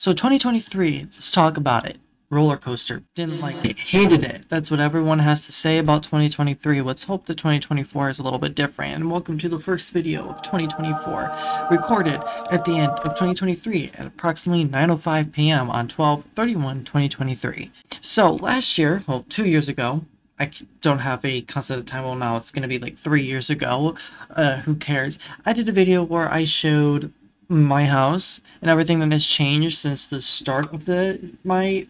So 2023, let's talk about it. Roller coaster. Didn't like it. Hated it. That's what everyone has to say about 2023. Let's hope that 2024 is a little bit different. And welcome to the first video of 2024, recorded at the end of 2023 at approximately 9.05 p.m. on 12-31-2023. So last year, well, two years ago, I don't have a constant time. Well, now it's going to be like three years ago. Uh, who cares? I did a video where I showed my house and everything that has changed since the start of the my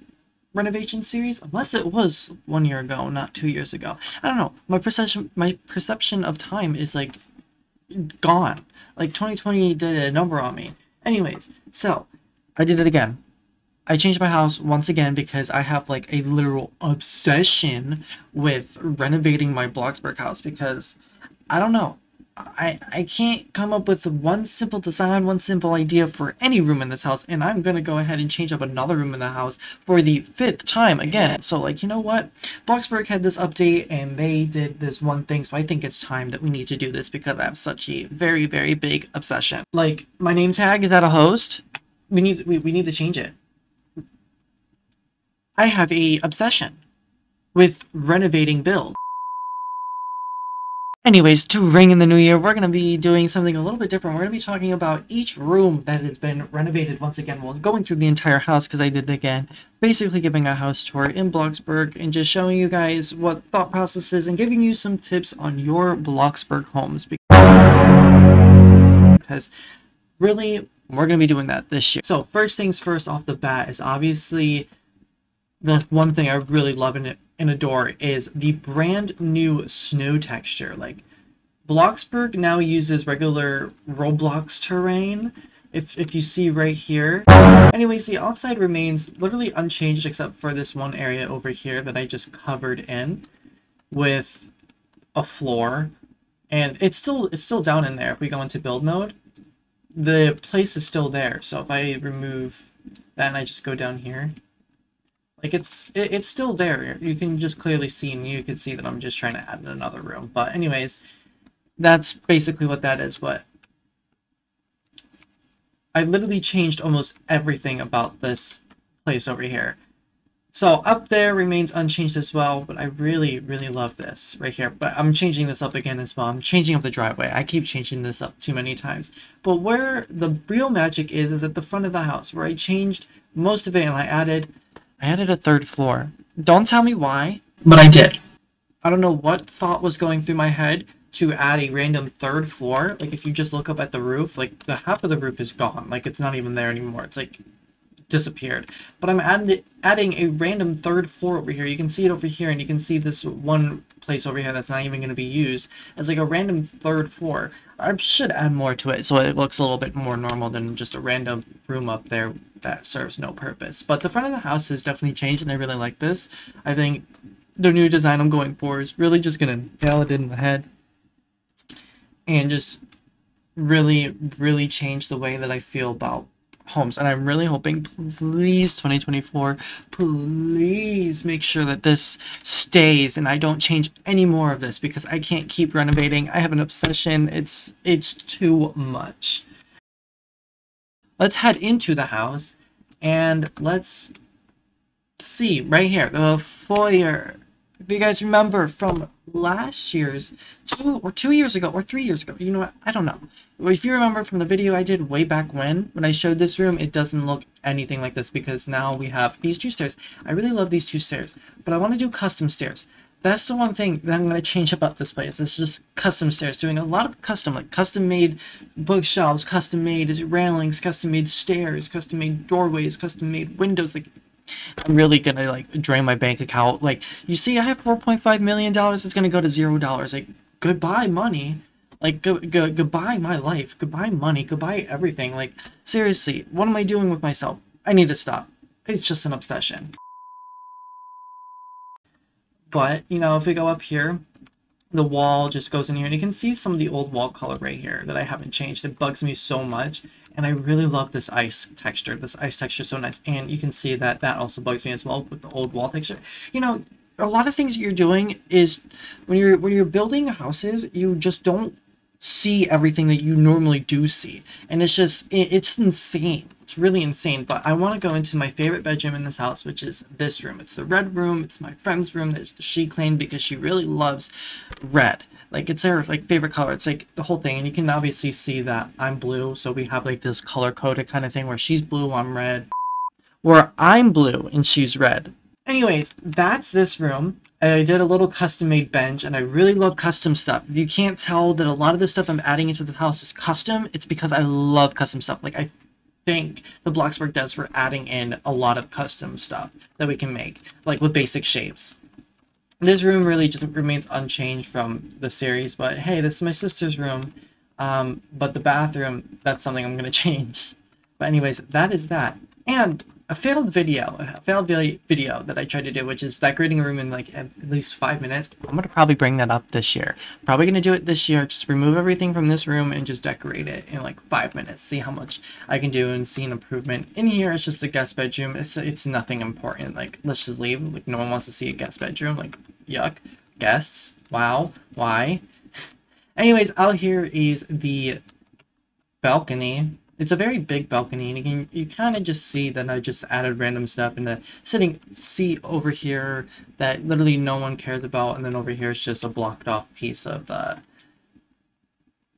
renovation series unless it was one year ago not two years ago. I don't know. My perception my perception of time is like gone. Like 2020 did a number on me. Anyways so i did it again. I changed my house once again because i have like a literal obsession with renovating my bloxburg house because i don't know I, I can't come up with one simple design, one simple idea for any room in this house, and I'm gonna go ahead and change up another room in the house for the fifth time again. So, like, you know what? Bloxburg had this update, and they did this one thing, so I think it's time that we need to do this because I have such a very, very big obsession. Like, my name tag is at a host. We need, we, we need to change it. I have a obsession with renovating build. Anyways, to ring in the new year, we're going to be doing something a little bit different. We're going to be talking about each room that has been renovated once again. Well, going through the entire house because I did it again. Basically giving a house tour in Bloxburg and just showing you guys what thought processes and giving you some tips on your Bloxburg homes. Because really, we're going to be doing that this year. So first things first off the bat is obviously the one thing I really love in it and adore is the brand new snow texture. Like, Bloxburg now uses regular Roblox terrain, if, if you see right here. Anyways, the outside remains literally unchanged except for this one area over here that I just covered in with a floor. And it's still it's still down in there if we go into build mode. The place is still there. So if I remove that and I just go down here, like it's it, it's still there. You can just clearly see, and you can see that I'm just trying to add in another room. But anyways, that's basically what that is. But I literally changed almost everything about this place over here. So up there remains unchanged as well, but I really, really love this right here. But I'm changing this up again as well. I'm changing up the driveway. I keep changing this up too many times. But where the real magic is, is at the front of the house, where I changed most of it and I added I added a third floor. Don't tell me why, but I did. I don't know what thought was going through my head to add a random third floor. Like if you just look up at the roof, like the half of the roof is gone. Like it's not even there anymore. It's like disappeared. But I'm adding adding a random third floor over here. You can see it over here, and you can see this one place over here that's not even going to be used as like a random third floor. I should add more to it so it looks a little bit more normal than just a random room up there that serves no purpose. But the front of the house has definitely changed, and I really like this. I think the new design I'm going for is really just going to nail it in the head and just really, really change the way that I feel about homes and i'm really hoping please 2024 please make sure that this stays and i don't change any more of this because i can't keep renovating i have an obsession it's it's too much let's head into the house and let's see right here the foyer. If you guys remember from last year's two or two years ago or three years ago you know what? I don't know. If you remember from the video i did way back when when i showed this room it doesn't look anything like this because now we have these two stairs. I really love these two stairs but i want to do custom stairs that's the one thing that i'm going to change about this place it's just custom stairs doing a lot of custom like custom made bookshelves custom made railings custom made stairs custom made doorways custom made windows like I'm really gonna like drain my bank account. Like you see, I have 4.5 million dollars. It's gonna go to zero dollars. Like goodbye money. Like go, go, goodbye my life. Goodbye money. Goodbye everything. Like seriously, what am I doing with myself? I need to stop. It's just an obsession. But you know, if we go up here, the wall just goes in here, and you can see some of the old wall color right here that I haven't changed. It bugs me so much and I really love this ice texture. This ice texture is so nice, and you can see that that also bugs me as well with the old wall texture. You know, a lot of things you're doing is when you're when you're building houses, you just don't see everything that you normally do see, and it's just it, it's insane It's really insane, but I want to go into my favorite bedroom in this house, which is this room. It's the red room. It's my friend's room that she claimed because she really loves red. Like, it's her, like, favorite color. It's, like, the whole thing. And you can obviously see that I'm blue, so we have, like, this color-coded kind of thing where she's blue, I'm red. Where I'm blue and she's red. Anyways, that's this room. I did a little custom-made bench, and I really love custom stuff. If you can't tell that a lot of the stuff I'm adding into this house is custom, it's because I love custom stuff. Like, I think the Bloxburg does for adding in a lot of custom stuff that we can make, like with basic shapes. This room really just remains unchanged from the series, but hey, this is my sister's room. Um, but the bathroom, that's something I'm going to change. But anyways, that is that. And a failed video, a failed video that I tried to do, which is decorating a room in like at least five minutes. I'm gonna probably bring that up this year. Probably gonna do it this year. Just remove everything from this room and just decorate it in like five minutes. See how much I can do and see an improvement. In here, it's just a guest bedroom. It's it's nothing important. Like let's just leave. Like no one wants to see a guest bedroom. Like yuck. Guests. Wow. Why? Anyways, out here is the balcony it's a very big balcony, and you can you kind of just see that I just added random stuff in the sitting seat over here that literally no one cares about, and then over here is just a blocked off piece of the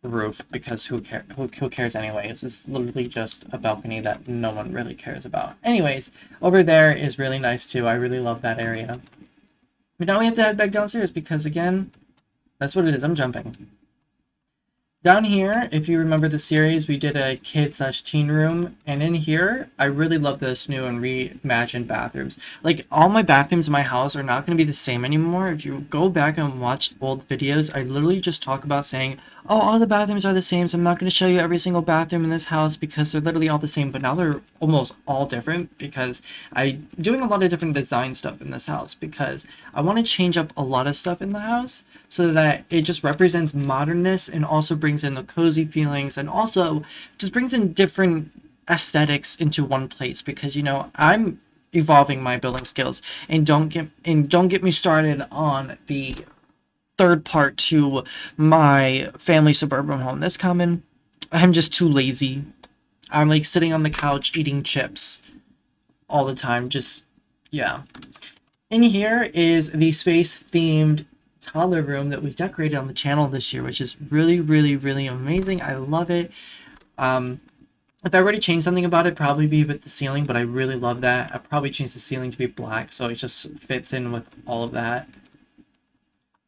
roof because who care who, who cares anyways it's literally just a balcony that no one really cares about. Anyways over there is really nice too. I really love that area. But now we have to head back downstairs because again that's what it is. I'm jumping down here, if you remember the series, we did a kid slash teen room, and in here, I really love this new and reimagined bathrooms. Like, all my bathrooms in my house are not going to be the same anymore. If you go back and watch old videos, I literally just talk about saying, oh, all the bathrooms are the same, so I'm not going to show you every single bathroom in this house because they're literally all the same, but now they're almost all different because I'm doing a lot of different design stuff in this house because I want to change up a lot of stuff in the house so that it just represents modernness and also brings in the cozy feelings and also just brings in different aesthetics into one place because you know I'm evolving my building skills and don't get and don't get me started on the third part to my family suburban home that's coming I'm just too lazy I'm like sitting on the couch eating chips all the time just yeah in here is the space themed toddler room that we decorated on the channel this year, which is really, really, really amazing. I love it. Um, if I were to change something about it, probably be with the ceiling, but I really love that. I probably change the ceiling to be black, so it just fits in with all of that.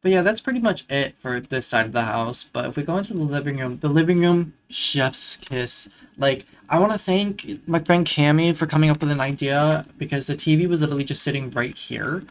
But yeah, that's pretty much it for this side of the house. But if we go into the living room, the living room, chef's kiss. Like, I want to thank my friend Cami for coming up with an idea because the TV was literally just sitting right here.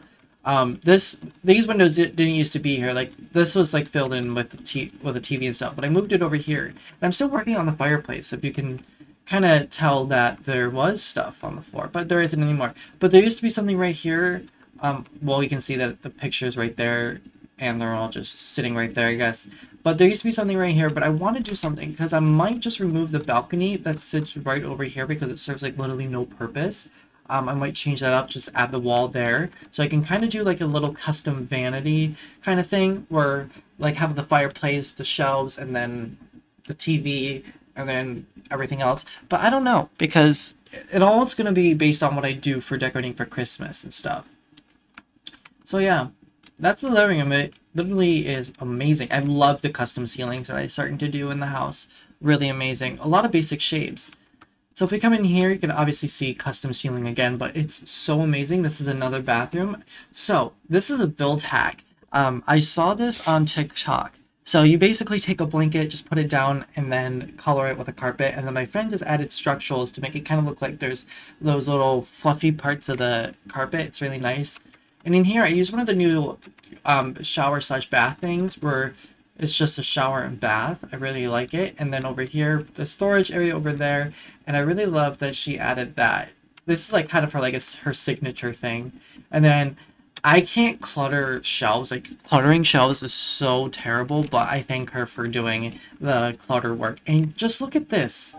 Um, this these windows didn't used to be here. Like this was like filled in with t with a TV and stuff, but I moved it over here. And I'm still working on the fireplace. If you can kind of tell that there was stuff on the floor, but there isn't anymore. But there used to be something right here. Um, well, you can see that the picture's right there, and they're all just sitting right there, I guess. But there used to be something right here, but I want to do something because I might just remove the balcony that sits right over here because it serves like literally no purpose. Um, I might change that up, just add the wall there. So I can kind of do like a little custom vanity kind of thing where like have the fireplace, the shelves, and then the TV, and then everything else. But I don't know because it all is going to be based on what I do for decorating for Christmas and stuff. So yeah, that's the living room. It literally is amazing. I love the custom ceilings that I'm starting to do in the house. Really amazing. A lot of basic shapes. So if we come in here, you can obviously see custom ceiling again, but it's so amazing. This is another bathroom. So this is a build hack. Um, I saw this on TikTok. So you basically take a blanket, just put it down, and then color it with a carpet. And then my friend just added structurals to make it kind of look like there's those little fluffy parts of the carpet. It's really nice. And in here, I use one of the new um, shower slash bath things where it's just a shower and bath. I really like it. And then over here, the storage area over there. And I really love that she added that. This is like kind of her like her signature thing. And then I can't clutter shelves. Like cluttering shelves is so terrible, but I thank her for doing the clutter work. And just look at this.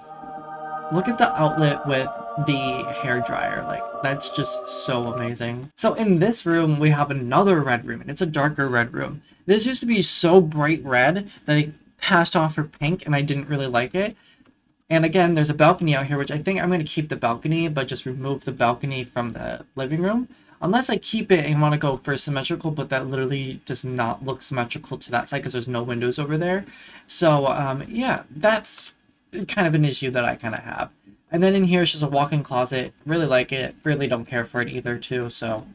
Look at the outlet with the hair dryer. Like, that's just so amazing. So in this room, we have another red room, and it's a darker red room. This used to be so bright red that it passed off for pink, and I didn't really like it. And again, there's a balcony out here, which I think I'm going to keep the balcony, but just remove the balcony from the living room. Unless I keep it and want to go for symmetrical, but that literally does not look symmetrical to that side because there's no windows over there. So, um, yeah, that's kind of an issue that I kind of have. And then in here, it's just a walk-in closet. Really like it. Really don't care for it either, too, so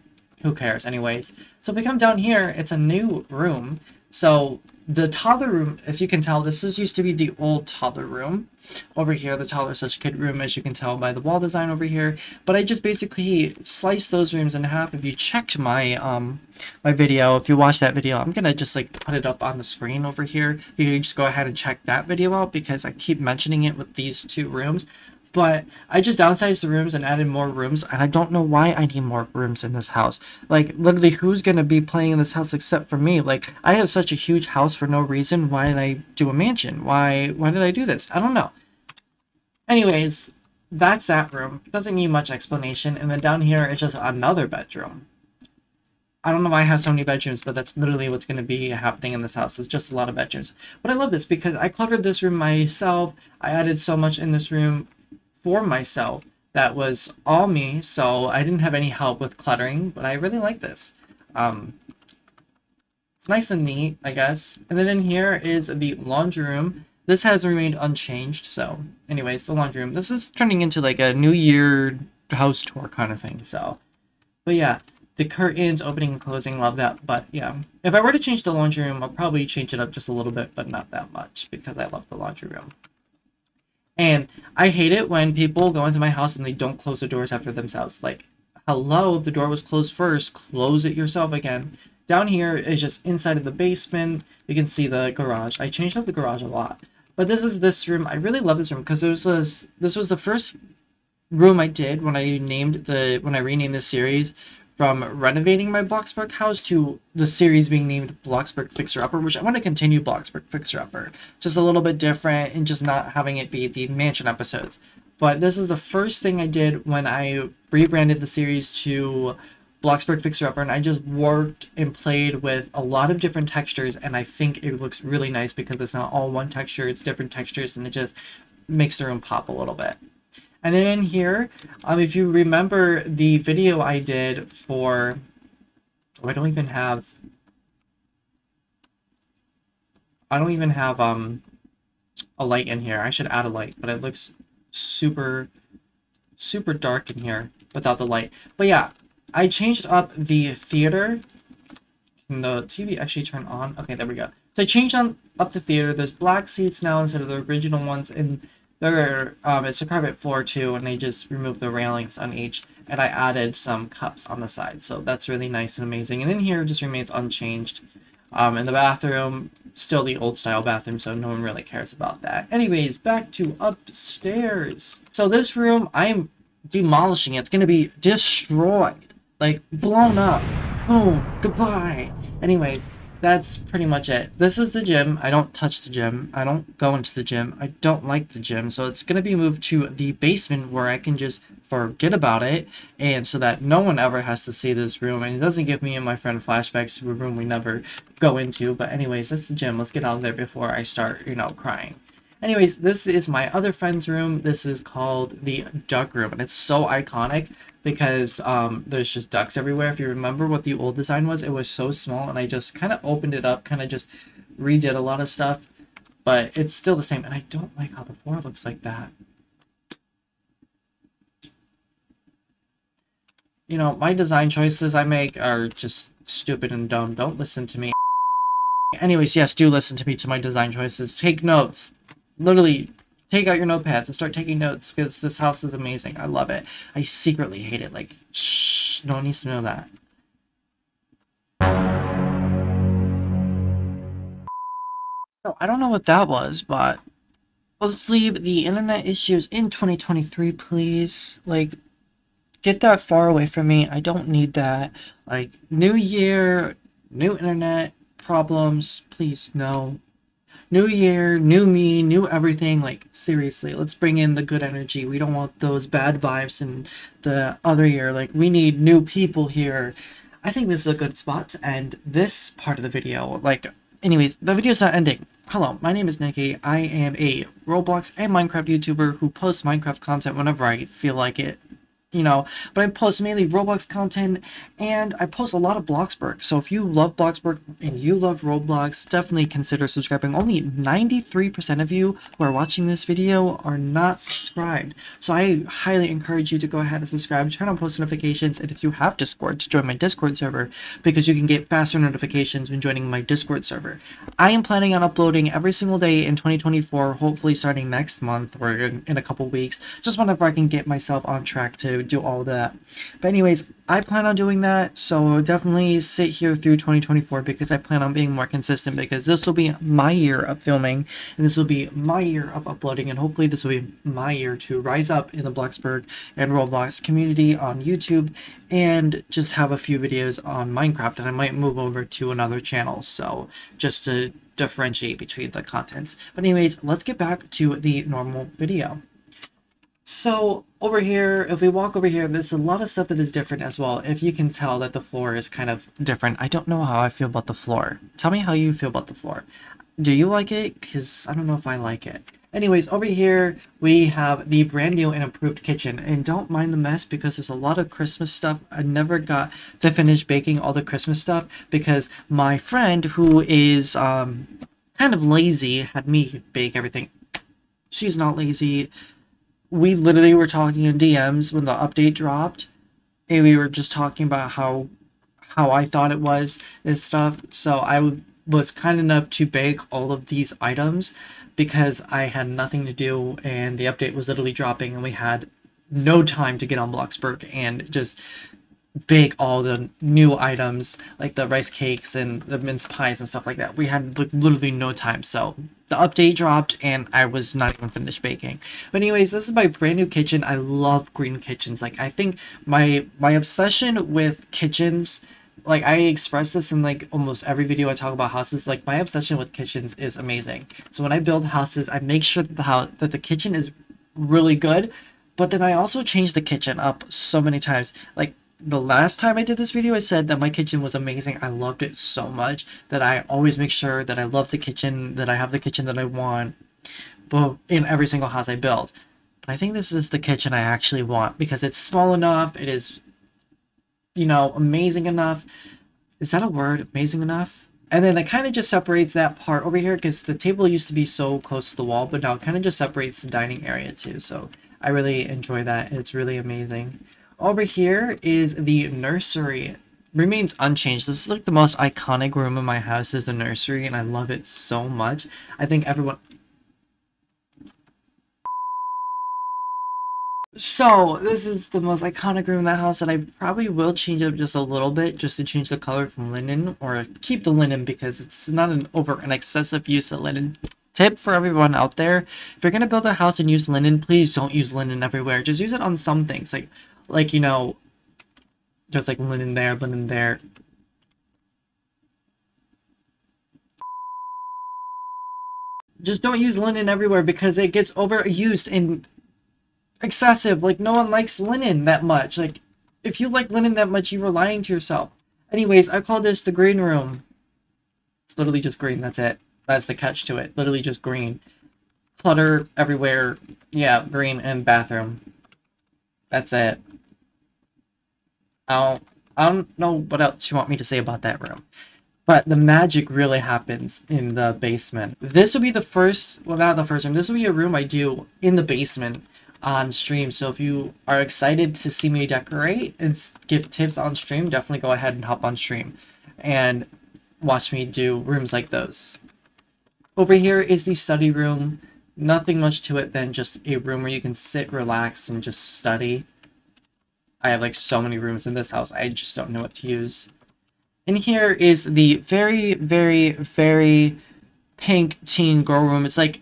who cares anyways. So if we come down here, it's a new room. So the toddler room, if you can tell, this is used to be the old toddler room. Over here, the toddler such kid room, as you can tell by the wall design over here. But I just basically sliced those rooms in half. If you checked my um my video, if you watched that video, I'm gonna just like put it up on the screen over here. You can just go ahead and check that video out because I keep mentioning it with these two rooms but I just downsized the rooms and added more rooms, and I don't know why I need more rooms in this house. Like, literally, who's gonna be playing in this house except for me? Like, I have such a huge house for no reason. Why did I do a mansion? Why, why did I do this? I don't know. Anyways, that's that room. Doesn't need much explanation. And then down here is just another bedroom. I don't know why I have so many bedrooms, but that's literally what's going to be happening in this house. It's just a lot of bedrooms. But I love this because I cluttered this room myself. I added so much in this room for myself that was all me, so I didn't have any help with cluttering, but I really like this. Um, it's nice and neat, I guess. And then in here is the laundry room. This has remained unchanged, so anyways, the laundry room. This is turning into like a New Year house tour kind of thing, so. But yeah, the curtains opening and closing, love that. But yeah, if I were to change the laundry room, I'll probably change it up just a little bit, but not that much because I love the laundry room. And I hate it when people go into my house and they don't close the doors after themselves. Like, hello, the door was closed first, close it yourself again. Down here is just inside of the basement. You can see the garage. I changed up the garage a lot. But this is this room. I really love this room because this was this was the first room I did when I named the when I renamed the series from renovating my Bloxburg house to the series being named Bloxburg Fixer Upper, which I want to continue Bloxburg Fixer Upper. Just a little bit different and just not having it be the mansion episodes. But this is the first thing I did when I rebranded the series to Bloxburg Fixer Upper, and I just worked and played with a lot of different textures, and I think it looks really nice because it's not all one texture, it's different textures, and it just makes the room pop a little bit. And then in here, um, if you remember the video I did for, oh, I don't even have, I don't even have um a light in here. I should add a light, but it looks super, super dark in here without the light. But yeah, I changed up the theater. Can the TV actually turn on? Okay, there we go. So I changed on up the theater. There's black seats now instead of the original ones, and there, um, it's a carpet floor too, and they just removed the railings on each, and I added some cups on the side, so that's really nice and amazing. And in here, just remains unchanged. Um, in the bathroom, still the old style bathroom, so no one really cares about that. Anyways, back to upstairs. So this room, I'm demolishing it. It's gonna be destroyed, like blown up. Boom, goodbye. Anyways, that's pretty much it. This is the gym. I don't touch the gym. I don't go into the gym. I don't like the gym. So it's going to be moved to the basement where I can just forget about it. And so that no one ever has to see this room. And it doesn't give me and my friend flashbacks to a room we never go into. But anyways, that's the gym. Let's get out of there before I start, you know, crying. Anyways, this is my other friend's room. This is called the duck room. And it's so iconic because um, there's just ducks everywhere. If you remember what the old design was, it was so small, and I just kind of opened it up, kind of just redid a lot of stuff, but it's still the same, and I don't like how the floor looks like that. You know, my design choices I make are just stupid and dumb. Don't listen to me. Anyways, yes, do listen to me to my design choices. Take notes. Literally, take out your notepads and start taking notes because this house is amazing. I love it. I secretly hate it. Like, shh, no one needs to know that. Oh, I don't know what that was, but let's leave the internet issues in 2023, please. Like, get that far away from me. I don't need that. Like, new year, new internet problems, please, no new year, new me, new everything. Like, seriously, let's bring in the good energy. We don't want those bad vibes in the other year. Like, we need new people here. I think this is a good spot to end this part of the video. Like, anyways, the video's not ending. Hello, my name is Nicky. I am a Roblox and Minecraft YouTuber who posts Minecraft content whenever I feel like it you know, but I post mainly Roblox content and I post a lot of Bloxburg. So if you love Bloxburg and you love Roblox, definitely consider subscribing. Only 93% of you who are watching this video are not subscribed. So I highly encourage you to go ahead and subscribe, turn on post notifications, and if you have Discord, to join my Discord server because you can get faster notifications when joining my Discord server. I am planning on uploading every single day in 2024, hopefully starting next month or in, in a couple weeks, just whenever I can get myself on track to do all that. But anyways, I plan on doing that, so definitely sit here through 2024 because I plan on being more consistent because this will be my year of filming and this will be my year of uploading and hopefully this will be my year to rise up in the Bloxburg and Roblox community on YouTube and just have a few videos on Minecraft and I might move over to another channel so just to differentiate between the contents. But anyways, let's get back to the normal video. So over here, if we walk over here, there's a lot of stuff that is different as well. If you can tell that the floor is kind of different. I don't know how I feel about the floor. Tell me how you feel about the floor. Do you like it? Because I don't know if I like it. Anyways, over here, we have the brand new and improved kitchen. And don't mind the mess because there's a lot of Christmas stuff. I never got to finish baking all the Christmas stuff because my friend who is um, kind of lazy had me bake everything. She's not lazy we literally were talking in DMs when the update dropped, and we were just talking about how how I thought it was and stuff. So I was kind enough to bake all of these items because I had nothing to do and the update was literally dropping and we had no time to get on Bloxburg and just bake all the new items like the rice cakes and the mince pies and stuff like that. We had like literally no time. So the update dropped and I was not even finished baking. But anyways, this is my brand new kitchen. I love green kitchens. Like I think my my obsession with kitchens like I express this in like almost every video I talk about houses. Like my obsession with kitchens is amazing. So when I build houses, I make sure that the house that the kitchen is really good. But then I also change the kitchen up so many times. Like the last time I did this video, I said that my kitchen was amazing. I loved it so much that I always make sure that I love the kitchen, that I have the kitchen that I want, but in every single house I build. But I think this is the kitchen I actually want because it's small enough, it is, you know, amazing enough. Is that a word? Amazing enough? And then it kind of just separates that part over here because the table used to be so close to the wall, but now it kind of just separates the dining area too. So I really enjoy that. It's really amazing. Over here is the nursery. Remains unchanged. This is like the most iconic room in my house is the nursery, and I love it so much. I think everyone... So, this is the most iconic room in the house, and I probably will change it just a little bit, just to change the color from linen, or keep the linen because it's not an over an excessive use of linen tip for everyone out there if you're going to build a house and use linen please don't use linen everywhere just use it on some things like like, you know, just like linen there, linen there. Just don't use linen everywhere because it gets overused and excessive. Like, no one likes linen that much. Like, if you like linen that much, you are lying to yourself. Anyways, I call this the green room. It's literally just green, that's it. That's the catch to it. Literally just green. Clutter everywhere. Yeah, green and bathroom. That's it. I don't, I don't know what else you want me to say about that room. But the magic really happens in the basement. This will be the first, well not the first room, this will be a room I do in the basement on stream. So if you are excited to see me decorate and give tips on stream, definitely go ahead and hop on stream and watch me do rooms like those. Over here is the study room. Nothing much to it than just a room where you can sit, relax, and just study. I have like so many rooms in this house. I just don't know what to use. And here is the very, very, very pink teen girl room. It's like,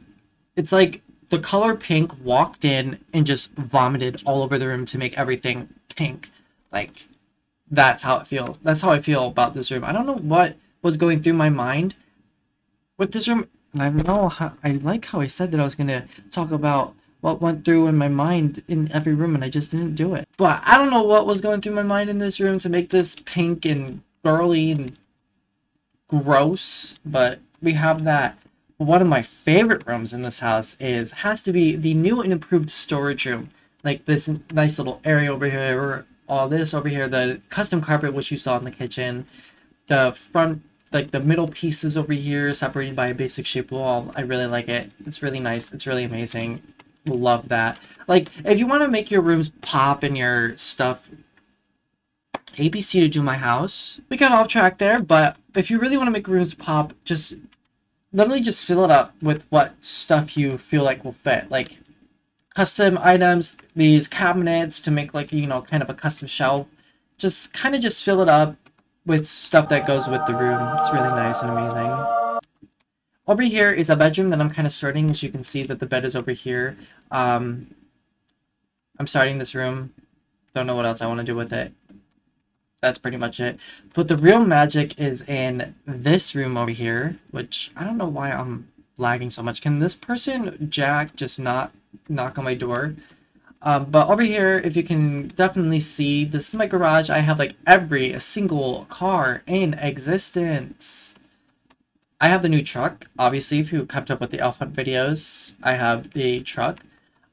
it's like the color pink walked in and just vomited all over the room to make everything pink. Like, that's how it feel. That's how I feel about this room. I don't know what was going through my mind with this room. And I don't know how, I like how I said that I was going to talk about what went through in my mind in every room and I just didn't do it. But I don't know what was going through my mind in this room to make this pink and girly and gross, but we have that. One of my favorite rooms in this house is has to be the new and improved storage room. Like this nice little area over here, all this over here, the custom carpet which you saw in the kitchen, the front like the middle pieces over here separated by a basic shape wall. I really like it. It's really nice. It's really amazing. Love that. Like if you want to make your rooms pop and your stuff ABC to do my house. We got off track there, but if you really want to make rooms pop, just literally just fill it up with what stuff you feel like will fit. Like custom items, these cabinets to make like, you know, kind of a custom shelf. Just kind of just fill it up with stuff that goes with the room. It's really nice and amazing. Over here is a bedroom that I'm kind of starting. As you can see that the bed is over here. Um, I'm starting this room. Don't know what else I want to do with it that's pretty much it. But the real magic is in this room over here, which I don't know why I'm lagging so much. Can this person, Jack, just not knock on my door? Um, but over here, if you can definitely see, this is my garage. I have like every single car in existence. I have the new truck, obviously, if you kept up with the Elf Hunt videos. I have the truck.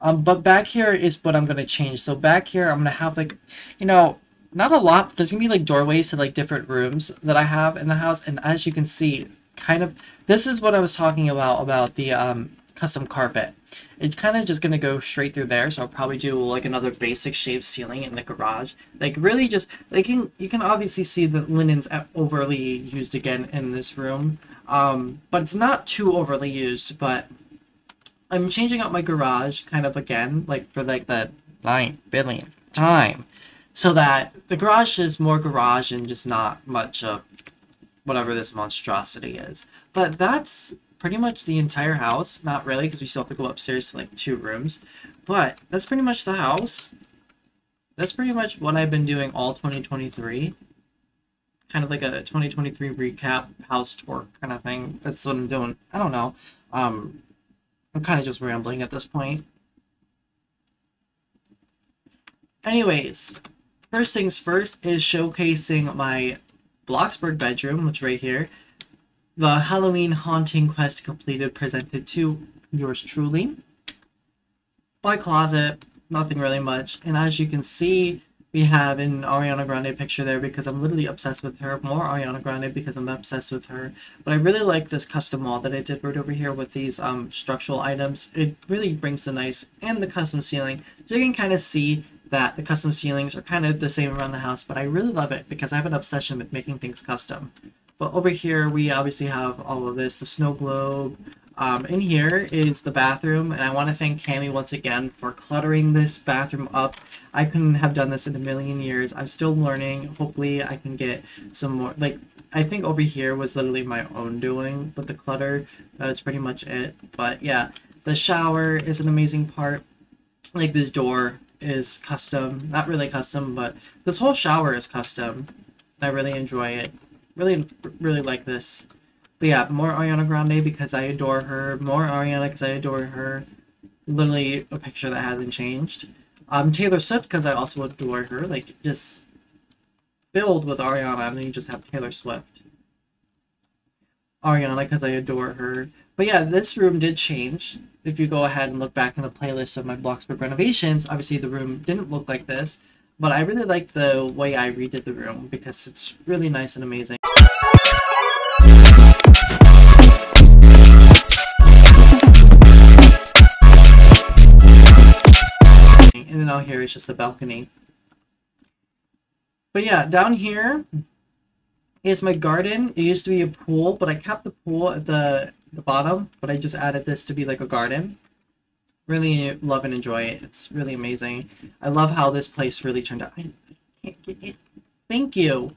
Um, but back here is what I'm going to change. So back here, I'm going to have like, you know, not a lot. There's gonna be like doorways to like different rooms that I have in the house, and as you can see, kind of this is what I was talking about about the um, custom carpet. It's kind of just gonna go straight through there, so I'll probably do like another basic shaved ceiling in the garage. Like really just like you can, you can obviously see the linens overly used again in this room, um, but it's not too overly used. But I'm changing up my garage kind of again, like for like the nine billion time so that the garage is more garage and just not much of whatever this monstrosity is. But that's pretty much the entire house. Not really, because we still have to go upstairs to like two rooms. But that's pretty much the house. That's pretty much what I've been doing all 2023. Kind of like a 2023 recap house tour kind of thing. That's what I'm doing. I don't know. Um, I'm kind of just rambling at this point. Anyways, First things first is showcasing my Bloxburg bedroom, which right here. The Halloween Haunting Quest completed presented to yours truly. My closet, nothing really much. And as you can see, we have an Ariana Grande picture there because I'm literally obsessed with her. More Ariana Grande because I'm obsessed with her. But I really like this custom wall that I did right over here with these um, structural items. It really brings the nice and the custom ceiling. So You can kind of see that the custom ceilings are kind of the same around the house, but I really love it because I have an obsession with making things custom. But over here, we obviously have all of this, the snow globe. Um, in here is the bathroom, and I want to thank Cami once again for cluttering this bathroom up. I couldn't have done this in a million years. I'm still learning. Hopefully, I can get some more, like, I think over here was literally my own doing with the clutter. That's pretty much it. But yeah, the shower is an amazing part. Like this door is custom. Not really custom, but this whole shower is custom. I really enjoy it. Really, really like this. But yeah, more Ariana Grande because I adore her. More Ariana because I adore her. Literally a picture that hasn't changed. Um, Taylor Swift because I also adore her. Like, just filled with Ariana, and then you just have Taylor Swift. Ariana because I adore her. But yeah, this room did change if you go ahead and look back in the playlist of my Bloxburg renovations, obviously the room didn't look like this, but I really like the way I redid the room because it's really nice and amazing. And then out here is just a balcony. But yeah, down here is my garden. It used to be a pool, but I kept the pool at the the bottom, but I just added this to be like a garden. Really love and enjoy it. It's really amazing. I love how this place really turned out. I can't get it. Thank you.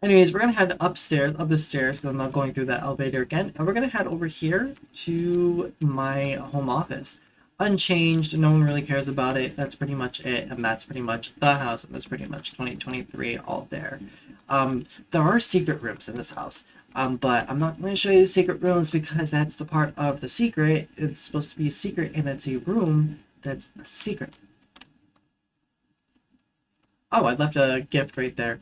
Anyways, we're going to head upstairs, up the stairs, because I'm not going through that elevator again. And we're going to head over here to my home office. Unchanged, no one really cares about it. That's pretty much it. And that's pretty much the house. And that's pretty much 2023 all there. Um, there are secret rooms in this house. Um, but I'm not going to show you secret rooms because that's the part of the secret. It's supposed to be a secret and it's a room that's a secret. Oh, I left a gift right there.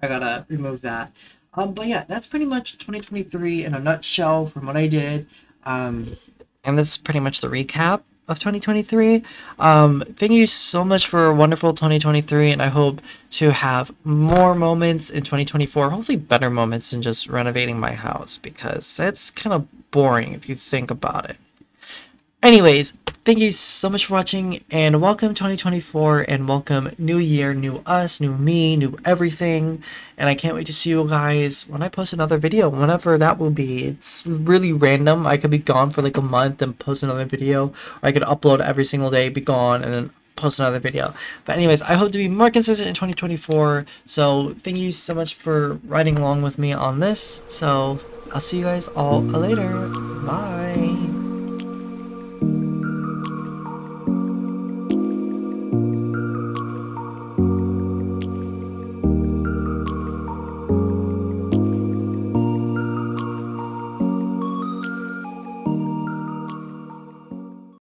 I gotta remove that. Um, but yeah, that's pretty much 2023 in a nutshell from what I did. Um, and this is pretty much the recap of 2023. Um, thank you so much for a wonderful 2023, and I hope to have more moments in 2024. Hopefully, better moments than just renovating my house because that's kind of boring if you think about it. Anyways, thank you so much for watching and welcome 2024 and welcome new year, new us, new me, new everything. And I can't wait to see you guys when I post another video, whenever that will be. It's really random. I could be gone for like a month and post another video, or I could upload every single day, be gone, and then post another video. But anyways, I hope to be more consistent in 2024. So thank you so much for riding along with me on this. So I'll see you guys all later. Bye.